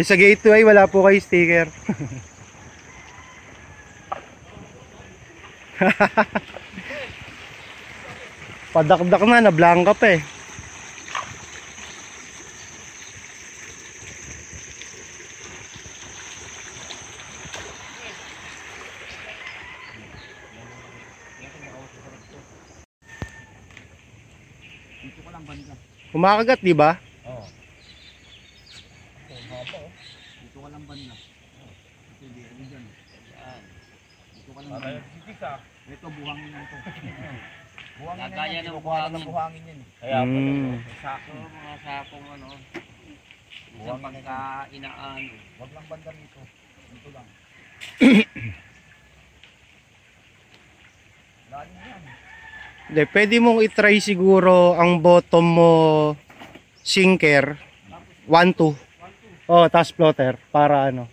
Yung sa gateway, wala po kayo sticker. Padakdak na, nablangka pa eh. Kumakagat, di ba? Oo. Dito ka lang banda. Ito hindi, ano dyan. Yan. Lang banda. Ito buhangin na ito. buhangin na Gagaya yan. ng buhangin. ng buhangin yan. Kaya Mm. pala. Sako. Mga sakong ano, isang pagka inaano. Wag lang banda rito. Dito lang. Lalim yan. Hindi, pwede mong itry siguro ang bottom mo sinker 1-2. Oh, tapos floater para ano.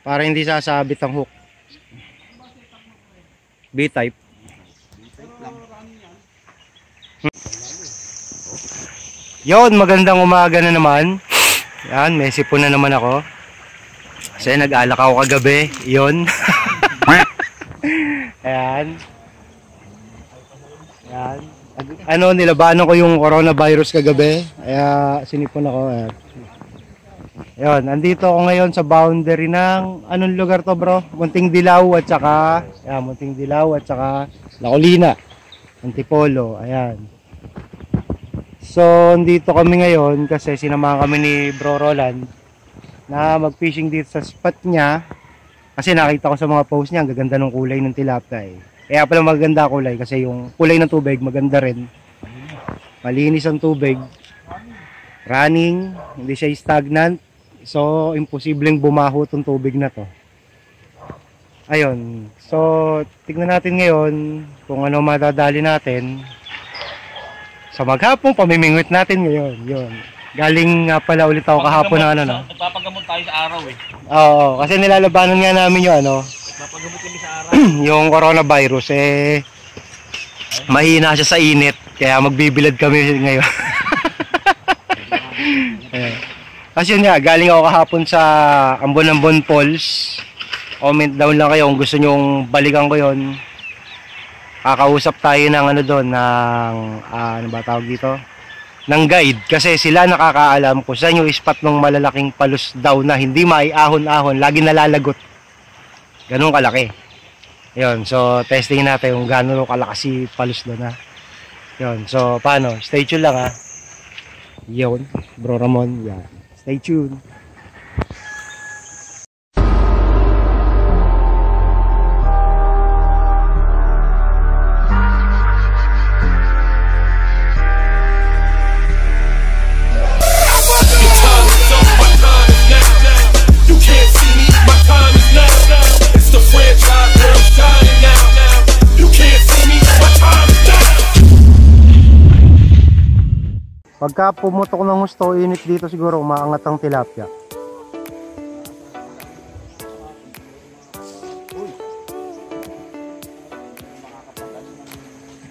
Para hindi sasabit ang hook. B-type. Yon, magandang umaga na naman. Yan, may sipon na naman ako. Kasi nag-alak ako kagabi. Yon. Ayan. Ayan. Ano, nilabanan ko yung coronavirus kagabi. Kaya sinipon ako. Ayan. Ayun, andito ako ngayon sa boundary ng anong lugar to bro? Munting Dilaw at saka ayan, Munting Dilaw at saka La Colina. Antipolo, ayan. So, andito kami ngayon kasi sinamahan kami ni Bro Roland na mag-fishing dito sa spot niya kasi nakita ko sa mga post niya, ang gaganda ng kulay ng tilapia eh. Kaya pala maganda kulay kasi yung kulay ng tubig maganda rin. Malinis ang tubig. Running, hindi siya stagnant. So, imposibleng bumaho tong tubig na to. Ayun. So, tignan natin ngayon kung ano madadali natin. Sa maghapong pamimingwit natin ngayon. Yun. Galing nga pala ulit ako kahapon na ano no. Nagpapagamot tayo sa araw eh. Oo, kasi nilalabanan nga namin yung ano, Nagpapagamot kami sa araw. yung coronavirus eh mahina siya sa init kaya magbibilad kami ngayon. eh. Kasi yun nga, galing ako kahapon sa Ambon-Ambon Falls. Comment down lang kayo kung gusto nyong balikan ko yon. Kakausap tayo ng ano doon, ng, ah, ano ba tawag dito? Ng guide. Kasi sila nakakaalam kung saan yung spot ng malalaking palus daw na hindi maiahon-ahon, lagi nalalagot. Ganun kalaki. Yun, so testing natin kung gaano kalakas si palus doon ha. Yun, so paano? Stay tuned lang ha. Yun, Bro Ramon, yan. Stay tuned. time Pagka pumutok ng gusto, init dito siguro, umaangat ang tilapia.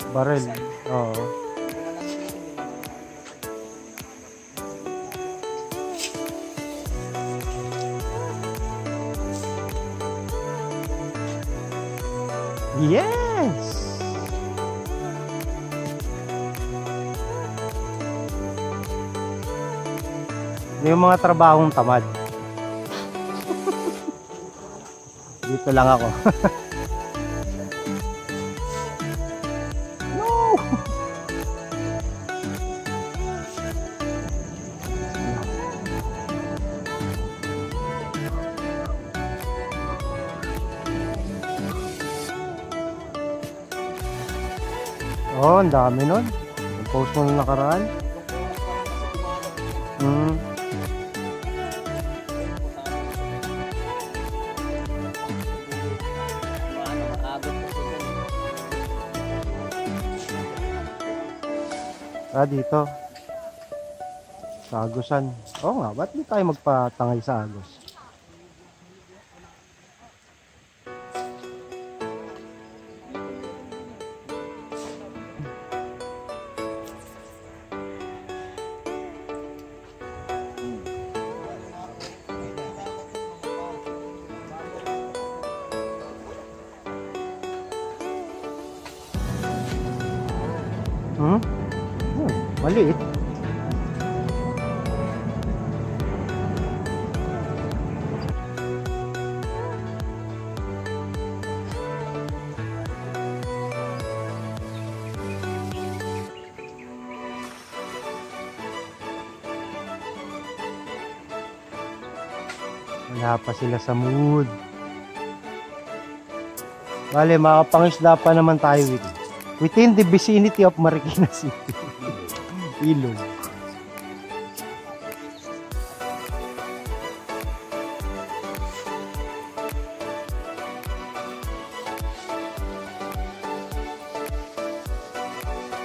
Barel. Oo. Yes! Yung mga trabahong tamad. Dito lang ako. no! Oh, ang dami nun. Yung post mo nung nakaraan. Mm. Ah, dito. Sa Agusan. Oo nga, ba't di tayo magpatangay sa Agus? Wala pa sila sa mood. Bale, makapangisda pa naman tayo with, within the vicinity of Marikina City. Ilog.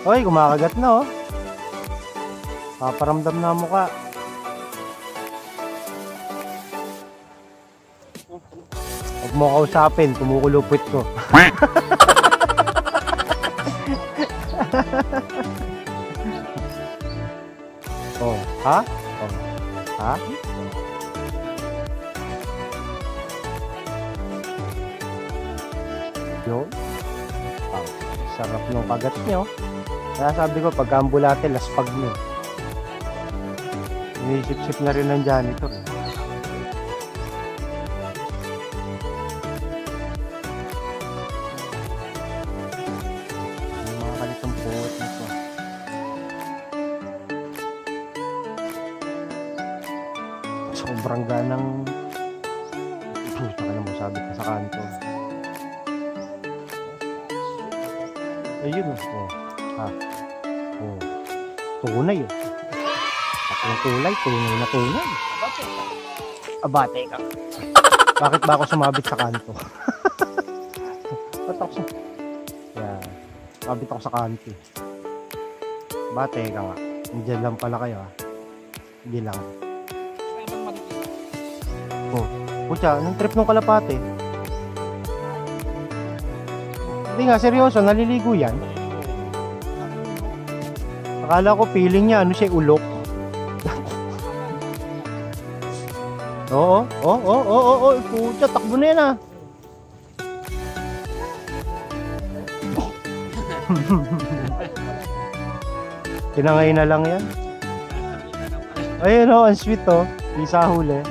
Hoy, kumakagat na oh. Paparamdam na ang mukha. Mo kausapin, kumukulupit ko. oh, ha? Oh, ha? Yun. Oh, sarap ng kagat nyo. Kaya sabi ko, pag ambulate, laspag mo. Inisip-sip na rin ng janitor. Abate ka. Bakit ba ako sumabit sa kanto? Ba't ako sa... Yeah. Sumabit ako sa kanto. eh. Bate ka nga. Diyan lang pala kayo ah. Hindi lang. Oh. Pucha, anong trip ng kalapate? Hindi nga, seryoso, naliligo yan. Akala ko feeling niya, ano siya, ulok. Oo, oo, oo, oo, oo, oo, pucha, takbo na yan ah. Tinangay na lang yan. Ayun oh, ang sweet oh. Di sa huli.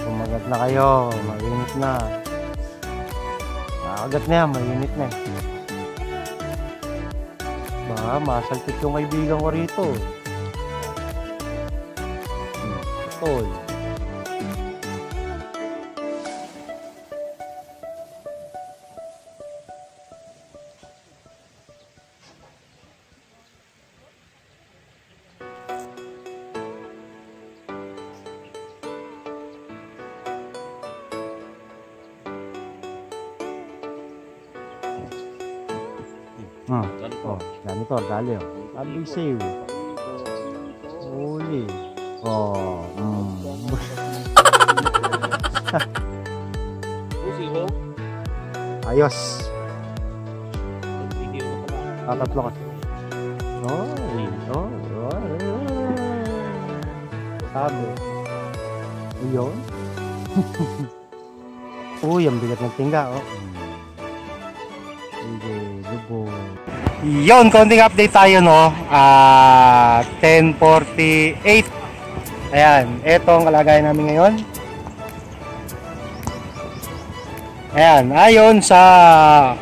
Kumagat na kayo. Mainit na. Nakagat na yan. Mainit na eh. Ba, masalpit yung kaibigan ko rito. Hmm, Tol. Sa'yo. Huli. Oh, mm. Ayos. Pala. Tatatlo ka. Oh, oh, oh. Sabi. Ayun. Uy, ang bigat ng tingga, oh. Hindi, lubo. Yon, konting update tayo, no? Ah, 10.48. Ayan, eto ang kalagayan namin ngayon. Ayan, ayon sa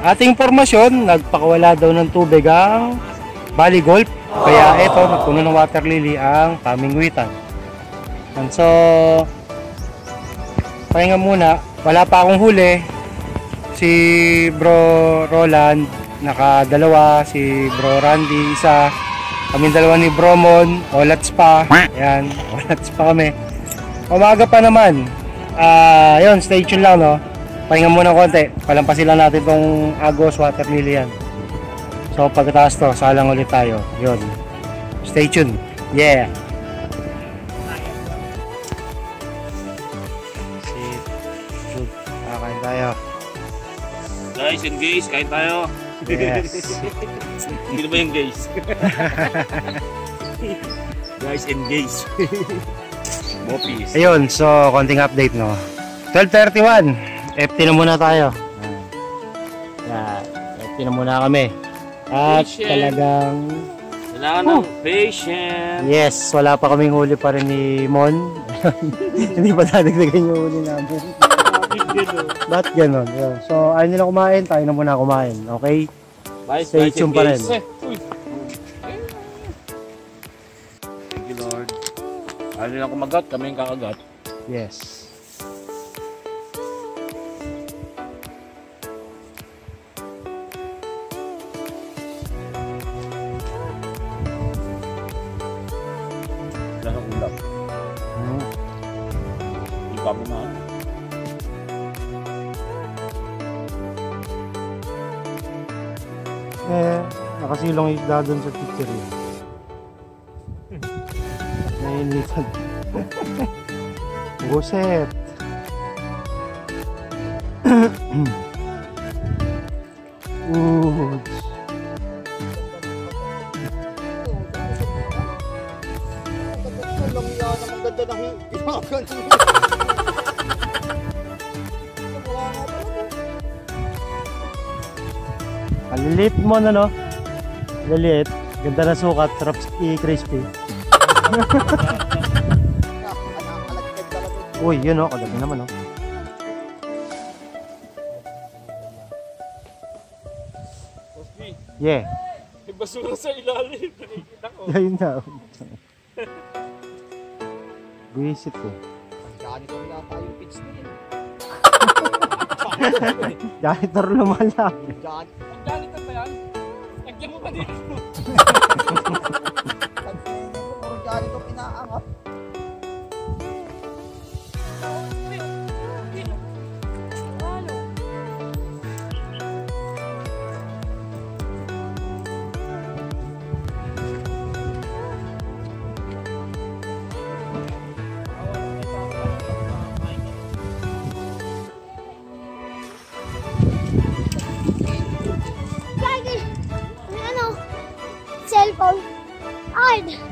ating informasyon, nagpakawala daw ng tubig ang Bali Golf. Kaya eto, nagpuno ng water lily ang Pamingwitan. And so, pahinga muna. Wala pa akong huli. Si Bro Roland, nakadalawa. Si Bro Randy, isa. Kami dalawa ni Bromon, Olats pa. Ayan, Olats pa kami. Umaga pa naman. Ah, yun, stay tuned lang, no? Pahinga muna konti. Palampasin lang natin tong Agos Water Lily yan. So pagkatapos to, salang ulit tayo. Yun. Stay tuned. Yeah. Kakain tayo. Guys, engage. Kain tayo. Yes. Na ba yung guys? guys, engage. Office. Ayun, so konting update no. 12.31, FT na muna tayo. Yeah, FT na muna kami. At Patient. talagang, Kailangan ng patient. yes, wala pa kaming huli pa rin ni Mon. Hindi pa dadagdagan yung huli namin. Ba't ganun? Yun. So, ayaw nila kumain, tayo na muna kumain. Okay? Bye, Stay bye, tuned pa rin. Thank you, Lord. Ayaw nilang kumagat, kami yung kakagat. Yes. Yung isda doon sa pizzeria. Nainitan. Buset. Ooh. Ang ganda ng nga talaga. Maliliit mo na no? Maliliit. Ganda na sukat. Sarap i-crispy. Uy, yun oh. Kadami naman oh. Yeah. May basura sa ilalim. Nakikita ko. Ayun na. Visit ko. Ganito yata yung pitch na yun. Janitor. Ang galitan ba yan? Mo ba dito? Puro ganito pinaangat. Oh, I'm...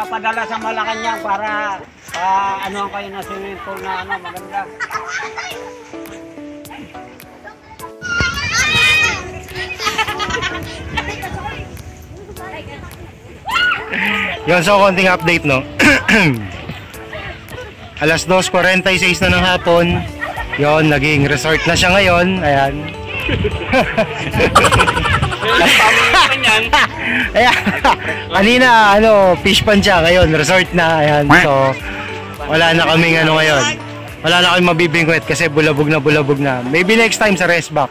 papadala sa Malacanang para uh, ano kayo na swimming pool na ano, maganda. Yun, so konting update, no? Alas 2.46 na ng hapon. Yun, naging resort na siya ngayon. Ayan. Pamilitan yan. Ayan. Kanina, ano, fish pan siya. Ngayon, resort na. Ayan. So, wala na kaming ano ngayon. Wala na kaming mabibingwit kasi bulabog na bulabog na. Maybe next time sa rest back.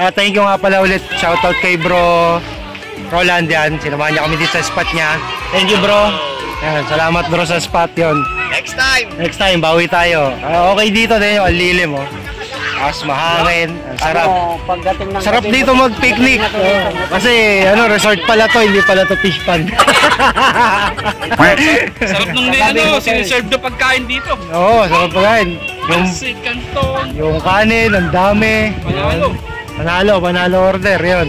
Ah, thank you nga pala ulit. Shoutout kay bro Roland yan. Sinamahan niya kami dito sa spot niya. Thank you bro. Ayan, salamat bro sa spot yon. Next time! Next time, bawi tayo. Ah, okay dito din yung lilim oh. As mahangin, ang sarap. Ano, pagdating ng Sarap gabi, dito mag-picnic. Oh, kasi ano, resort pala to, hindi pala to fish pan. Sarap nung may ano, siniserve na pagkain dito. Oo, sarap pa yan. Yung, Pansit, kanton. yung kanin, ang dami. Panalo. Panalo, panalo order, yun.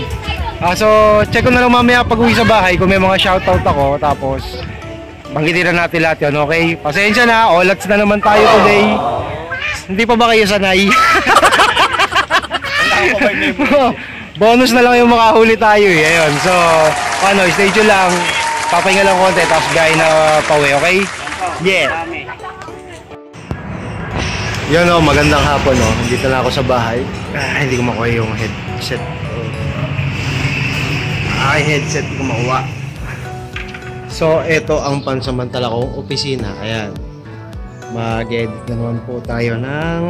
Ah, so, check ko na lang mamaya pag uwi sa bahay kung may mga shoutout ako. Tapos, banggitin na natin lahat yun, okay? Pasensya na, olats na naman tayo today. Hindi pa ba kayo sanay? Bonus na lang yung makahuli tayo eh. Ayun, so, ano, stay tuned lang. Papahinga lang konti, tapos gaya na pauwi, okay? Yeah! Yun o, magandang hapon o. Dito na ako sa bahay. Ah, hindi ko makuha yung headset. Ay, headset ko makuha. So, ito ang pansamantala kong opisina. Ayan. Mag-edit na naman po tayo ng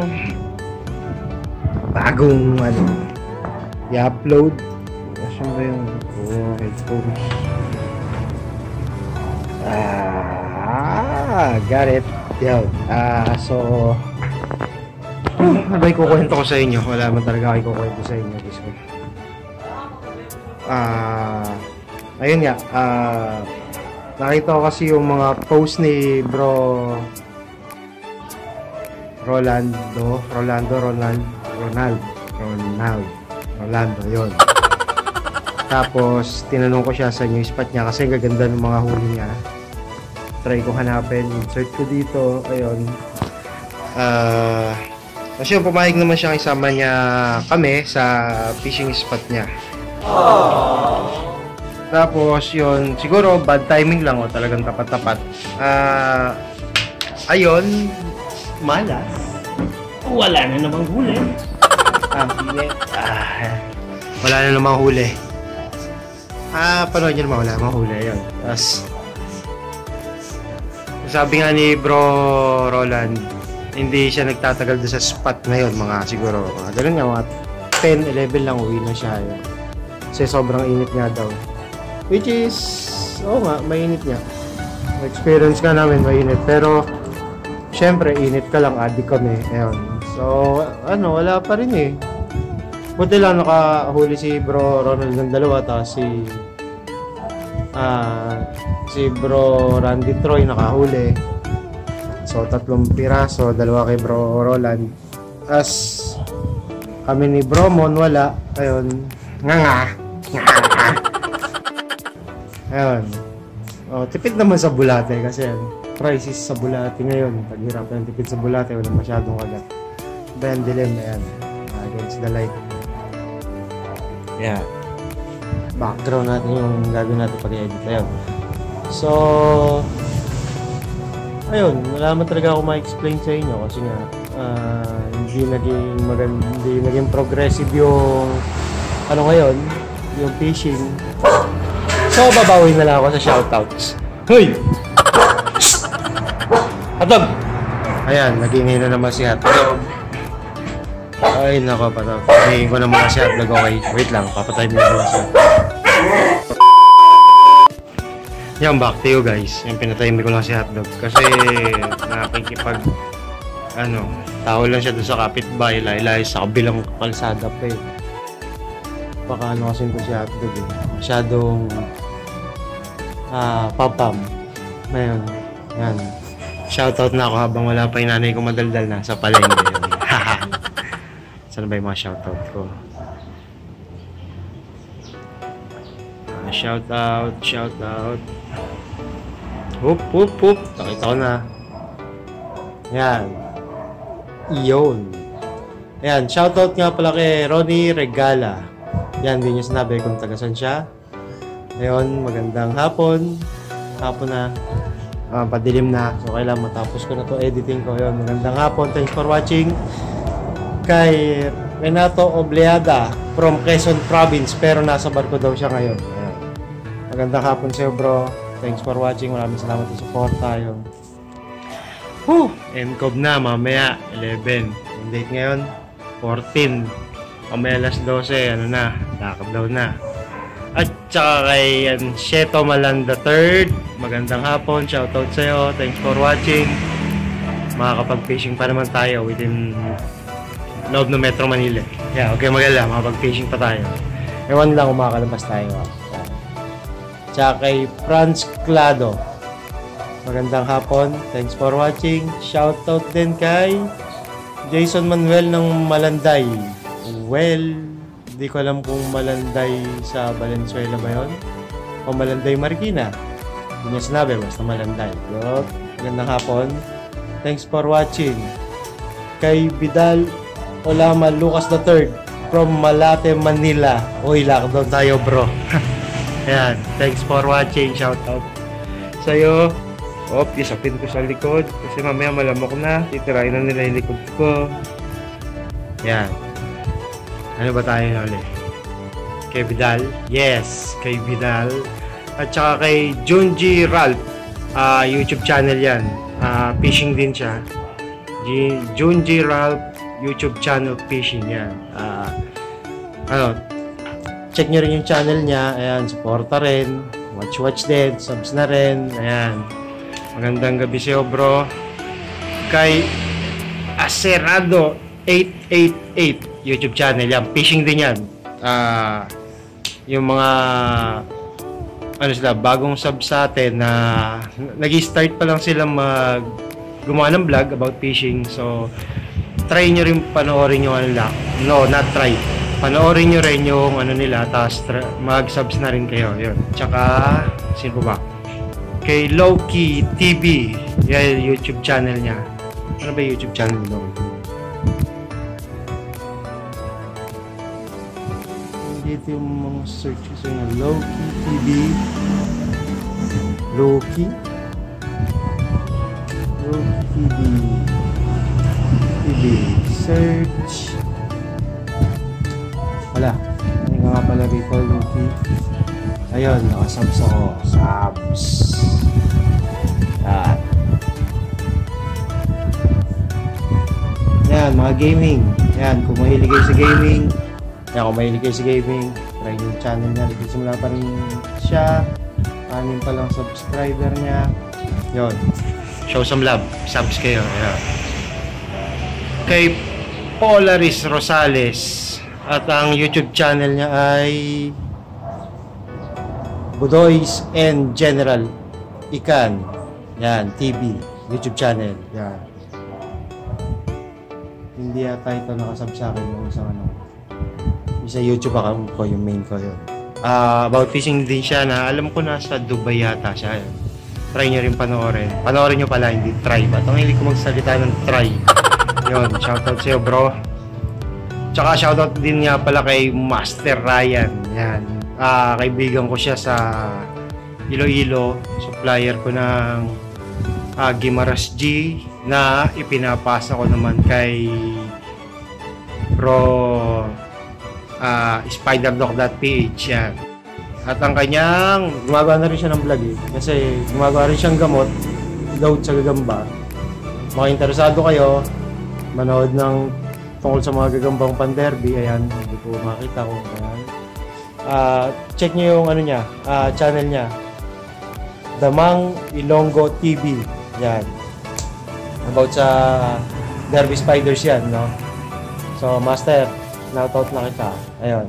bagong ano, i-upload. Asan ba yung oh, headphones? Ah, got it. Yun. Ah, so, ano ba ikukwento ko sa inyo? Wala man talaga ako ikukwento sa inyo. Gusto ko. Ah, ayun nga. Ah, nakita ko kasi yung mga post ni bro Rolando, Rolando, Ronald, Ronald, Ronald, Rolando, yon. Tapos, tinanong ko siya sa new spot niya kasi gaganda ng mga huli niya. Try ko hanapin, search ko dito, ayun. Ah, kasi yung pumayag naman siya isama niya kami sa fishing spot niya. Tapos yun, siguro bad timing lang o talagang tapat-tapat. Ah, ayun, malas. Wala na namang huli. Ah, wala na namang huli. Ah, panood nyo naman, wala namang huli. Ayun. Tapos, sabi nga ni Bro Roland, hindi siya nagtatagal doon sa spot na yun, mga siguro, mga ganun nga, mga 10, 11 lang uwi na siya. Yun. Kasi sobrang init nga daw. Which is, oo nga, mainit nga. Experience nga namin, mainit. Pero, syempre, init ka lang, adik kami. Ayun. So, ano, wala pa rin eh. Buti lang nakahuli si Bro Ronald ng dalawa, tapos si ah si Bro Randy Troy nakahuli. So, tatlong piraso, dalawa kay Bro Roland. As kami ni Bro Mon, wala. Ayun. Nga nga. Nga nga. Ayun. Oh, tipid naman sa bulate kasi yan. Crisis sa bulate ngayon. Paghirap ng tipid sa bulate, wala masyadong. Ben dilim na yan. Against the light. Yeah. Background natin yung gagawin natin pag-edit. Ayun. So, ayun, wala man talaga ako ma-explain sa inyo kasi nga ah, hindi naging maganda, hindi naging progressive yung ano ngayon, yung fishing. So, babawi na lang ako sa shoutouts. Hoy! Hotdog! Ayan, nagingay na naman si Hotdog. Ay, nako, patay. Hingin ko na muna si Hotdog. Okay, wait lang, papatay mo na siya. Yan, back to you guys. Yung pinatahimik ko lang si Hotdog. Kasi nakikipag ano, tao lang siya doon sa kapitbahay, laylay sa kabilang kalsada pa eh. Baka ano kasi ito si Hotdog eh. Masyadong ah, papam. Ngayon, yan. Shoutout na ako habang wala pa yung nanay ko madaldal na sa palengke. Saan ba yung mga shoutout ko? Ah, shoutout, shoutout. Hup, hup, hup. Nakita ko na. Yan. Iyon. Ayan, shoutout nga pala kay Ronnie Regala. Yan, din niya sinabi kung tagasan siya. Ayun, magandang hapon. Hapon na. Ah, padilim na. So, kailangan matapos ko na to editing ko. Ayun, magandang hapon. Thanks for watching. Kay Renato Obleada from Quezon Province pero nasa barko daw siya ngayon. Ayan. Magandang hapon sa'yo bro. Thanks for watching. Maraming salamat sa support tayo. Whew! NCOB na mamaya 11. Yung date ngayon 14. Mamaya alas 12. Ano na? Lakad daw na. At saka kay yan, Sheto Malan the third. Magandang hapon. Shoutout sa'yo. Thanks for watching. Makakapag-fishing pa naman tayo within loob ng Metro Manila. Yeah, okay maganda. Makapag-fishing pa tayo. Ewan lang kung makakalabas tayo. ah. Tsaka kay Franz Clado. Magandang hapon. Thanks for watching. Shoutout din kay Jason Manuel ng Malanday. Well Hindi ko alam kung Malanday sa Valenzuela ba yun? O Malanday Marikina. Hindi niya sinabi, basta Malanday. Yup. Magandang hapon. Thanks for watching. Kay Vidal Olama Lucas III from Malate, Manila. Uy, lockdown tayo bro. Ayan. Thanks for watching. Shout out sa'yo. Op, isapin ko sa likod. Kasi mamaya malamok na. Titirain na nila yung likod ko. Yan. Ano ba tayo na ulit? Kay Vidal? Yes, kay Vidal. At saka kay Junji Ralph. Ah, YouTube channel yan. Ah, fishing din siya. Junji Ralph YouTube channel fishing yan. Ah, ano, check nyo rin yung channel niya. Ayan, supporta rin. Watch watch din. Subs na rin. Ayan. Magandang gabi sa'yo bro. Kay Acerado 888 YouTube channel yan. Fishing din yan. Ah, yung mga ano sila, bagong sub sa atin na nag-start pa lang sila mag gumawa ng vlog about fishing. So, try nyo rin panoorin yung ano. No, not try. Panoorin nyo rin yung ano nila, tapos tra- mag-subs na rin kayo. Yun. Tsaka, sino ba? Kay Loki TV. Yan yung YouTube channel niya. Ano ba YouTube channel ni Loki? Dito yung mga search ko sa Loki TV. Loki? Loki TV. TV. Search. Wala. Ano nga pala rito, Loki? Ayun, nakasubs ako. Subs. Yan. Yan, mga gaming. Yan, kung mahilig kayo sa gaming, yan, kung mahilig kayo sa gaming, try yung channel niya. Nagsimula pa rin siya. Anim pa lang subscriber niya. Yon. Show some love. Subs kayo. Yan. Kay Polaris Rosales. At ang YouTube channel niya ay Budoys and General Ikan. Yan, TV. YouTube channel. Yan. Hindi yata ito nakasub sa akin yung isang ano. Isa YouTube account ko, yung main ko yun. Ah, about fishing din siya na alam ko nasa Dubai yata siya. Try nyo rin panoorin. Panoorin nyo pala, hindi try. Ba't ang ko magsalita ng try? Yun, shoutout sa'yo bro. Tsaka shoutout din nga pala kay Master Ryan. Yan. Ah, kaibigan ko siya sa Iloilo. Supplier ko ng ah, Gimaras G na ipinapasa ko naman kay Bro ah, SpiderDoc.ph yan. At ang kanyang, gumagawa na rin siya ng vlog eh. Kasi gumagawa rin siyang gamot, daw sa gagamba. Mga interesado kayo, manood ng tungkol sa mga gagambang panderby, ayan, hindi ko makita kung ayan. Ah, check niyo yung ano niya, ah, channel niya. Damang Ilonggo TV. Yan. About sa Derby Spiders yan, no? So, Master, shoutout na kita. Ayun.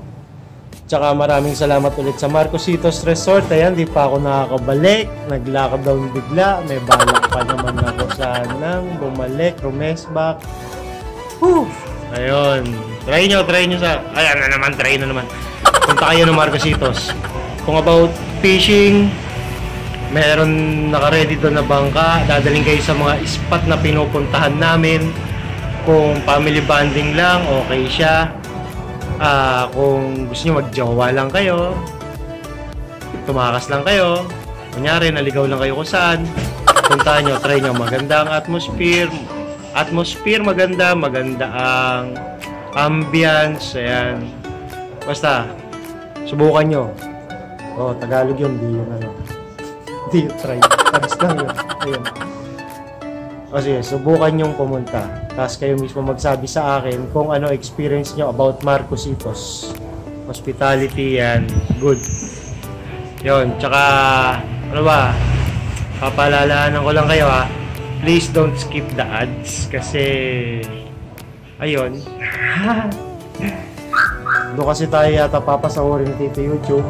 Tsaka maraming salamat ulit sa Marcositos Resort. Ayan, di pa ako nakakabalik. Nag-lockdown bigla. May balak pa naman ako sanang bumalik. Rumesbak. Whew! Ayun. Try nyo, try nyo sa... Ayan na naman, try na naman. Punta kayo ng Marcositos. Kung about fishing, meron naka-ready doon na bangka. Dadaling kayo sa mga spot na pinupuntahan namin. Kung family bonding lang, okay siya. Ah, kung gusto niyo magjowa lang kayo, tumakas lang kayo. Kunyari, naligaw lang kayo kung saan. Puntahan nyo, try nyo. Maganda ang atmosphere. Atmosphere maganda, maganda ang ambience. Ayan. Basta, subukan nyo. Oh, Tagalog yun, di yun ano. Di yun try. Tags lang yun. Ayun. O sige, subukan nyong pumunta. Tapos kayo mismo magsabi sa akin kung ano experience nyo about Marcositos. Hospitality yan. Good. Yun. Tsaka, ano ba? Papalalanan ko lang kayo ha. Please don't skip the ads. Kasi, ayun. Doon kasi tayo yata papasahurin dito YouTube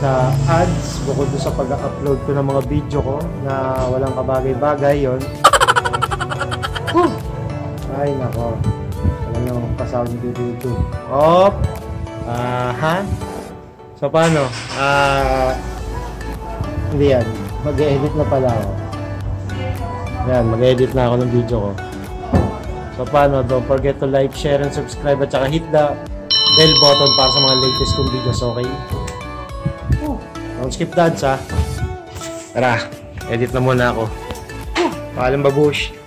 sa ads bukod doon sa pag-upload ko ng mga video ko na walang kabagay-bagay yon! Ay, nako. Alam nyo, pasound dito YouTube. Op! Ah, ha? So, paano? Ah, hindi yan. Mag-edit na pala ako. Yan, mag-edit na ako ng video ko. So, paano? Don't forget to like, share, and subscribe at saka hit the bell button para sa mga latest kong videos, okay? Don't skip ads, ha? Tara, edit na muna ako. Paalam babush.